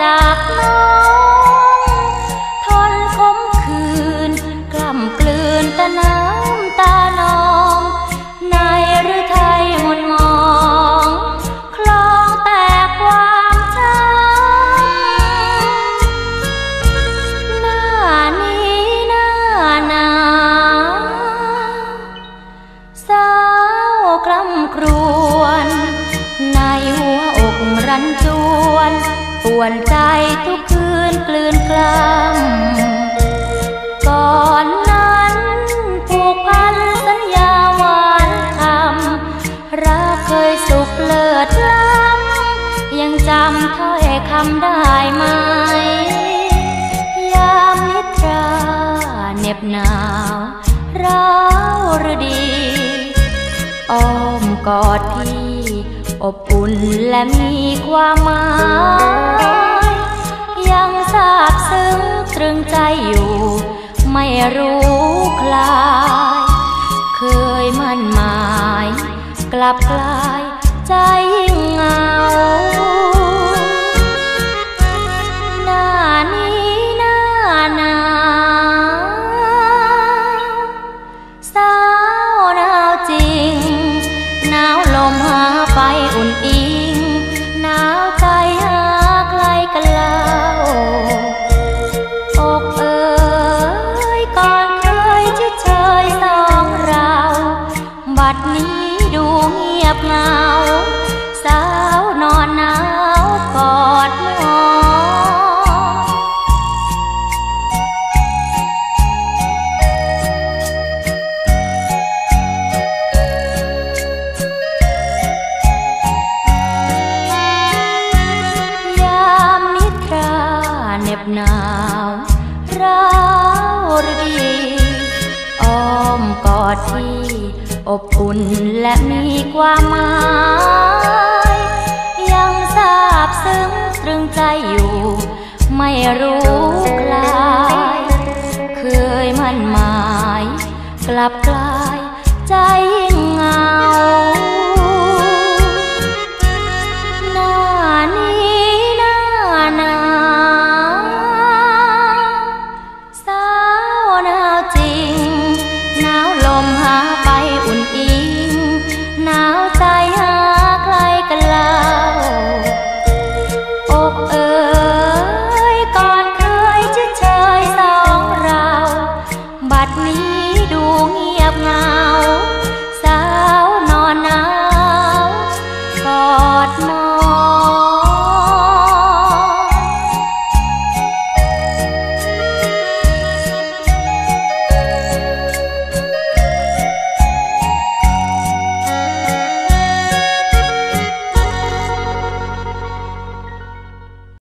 จากน้องทนคมคืน กล่ำกลืนตะน้ำตานอง ในหรือไทยหมดมอง คลองแตกความช้ำหน้านี้หน้าหนาวสาวกล้ำครู วนใจทุกคืนกลืนกล้ำก่อนนั้นผูกพันสัญญาหวานคำรักเคยสุขเลิศล้ำยังจำถ้อยคำได้ไหม ยามนิทราเหน็บหนาวร้าวหรือดีอ้อมกอดพี่อบอุ่นและมีความหมาย กลับ ดที่อบอุ่นและมีความหมาย ยังทราบซึ้งตรึงใจอยู่ ไม่รู้คลาย เคยมั่นหมาย กลับกลาย